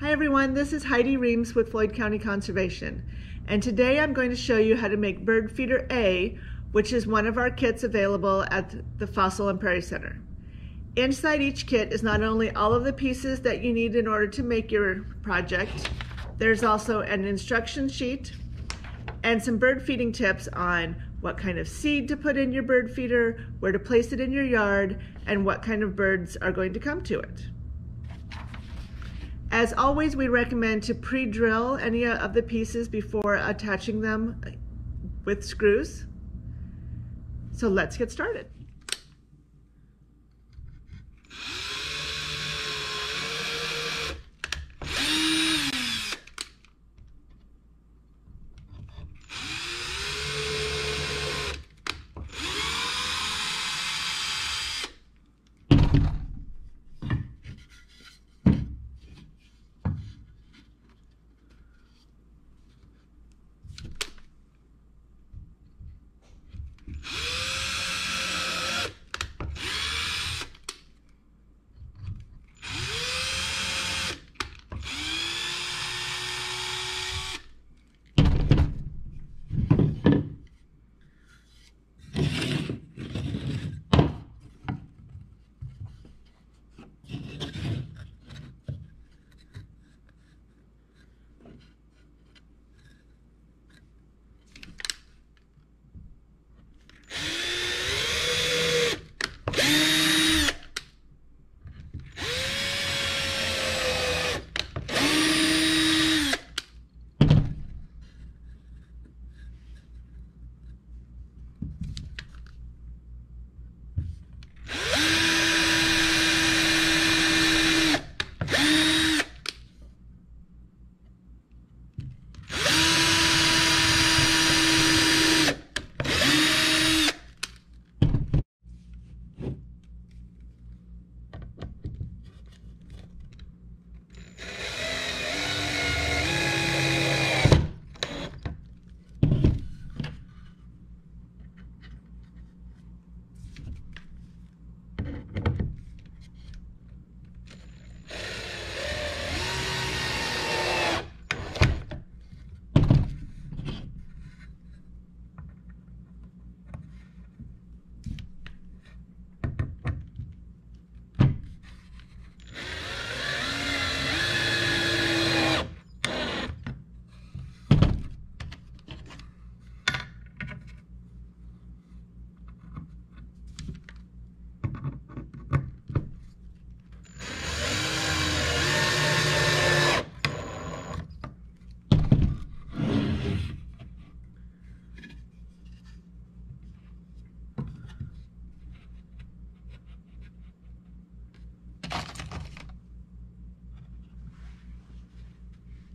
Hi everyone, this is Heidi Reams with Floyd County Conservation. And today I'm going to show you how to make Bird Feeder A, which is one of our kits available at the Fossil and Prairie Center. Inside each kit is not only all of the pieces that you need in order to make your project, there's also an instruction sheet and some bird feeding tips on what kind of seed to put in your bird feeder, where to place it in your yard, and what kind of birds are going to come to it. As always, we recommend to pre-drill any of the pieces before attaching them with screws. So let's get started.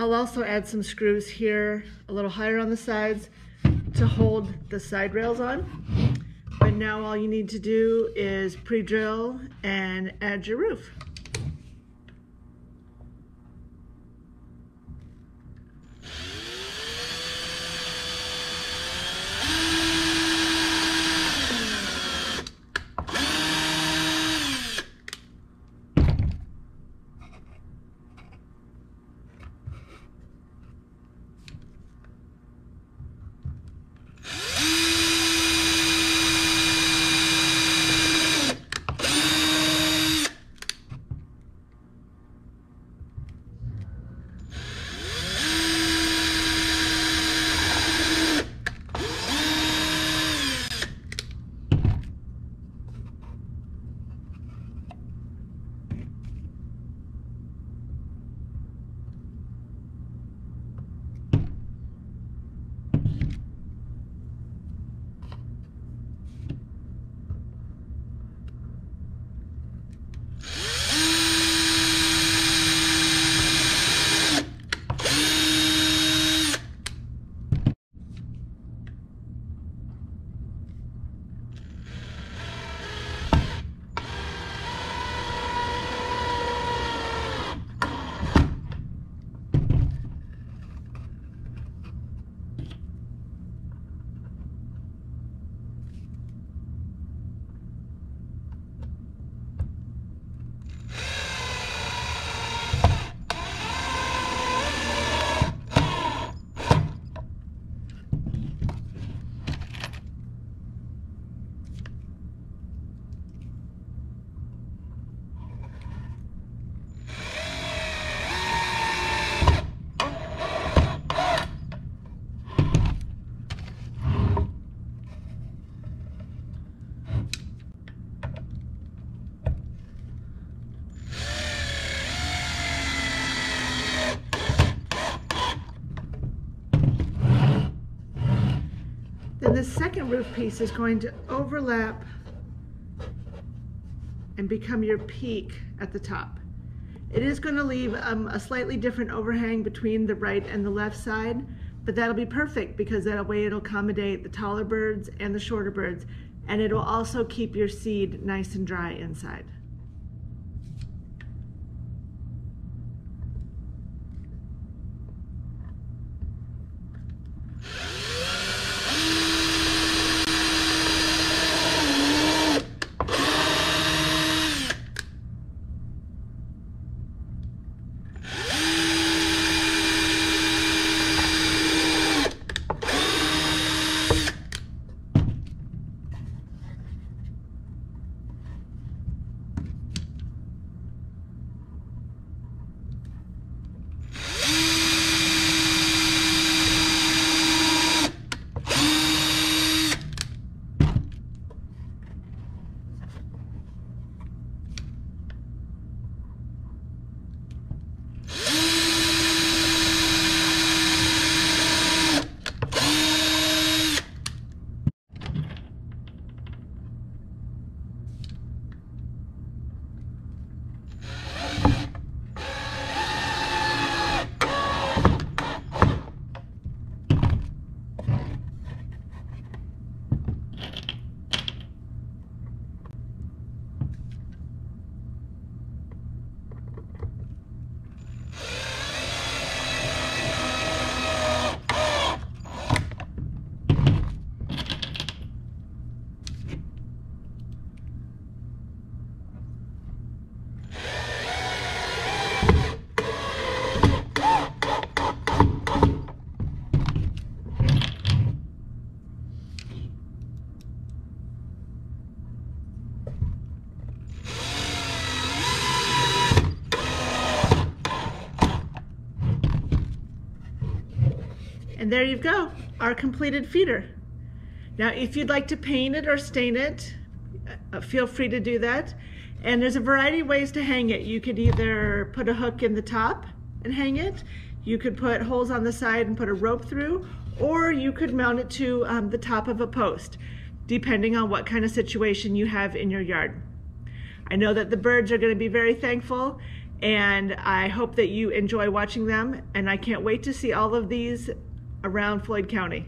I'll also add some screws here a little higher on the sides to hold the side rails on. But now all you need to do is pre-drill and add your roof. This second roof piece is going to overlap and become your peak at the top. It is going to leave um, a slightly different overhang between the right and the left side, but that'll be perfect because that way it'll accommodate the taller birds and the shorter birds, and it will also keep your seed nice and dry inside. And there you go, our completed feeder. Now, if you'd like to paint it or stain it, uh, feel free to do that. And there's a variety of ways to hang it. You could either put a hook in the top and hang it. You could put holes on the side and put a rope through, or you could mount it to um, the top of a post, depending on what kind of situation you have in your yard. I know that the birds are gonna be very thankful and I hope that you enjoy watching them and I can't wait to see all of these around Floyd County.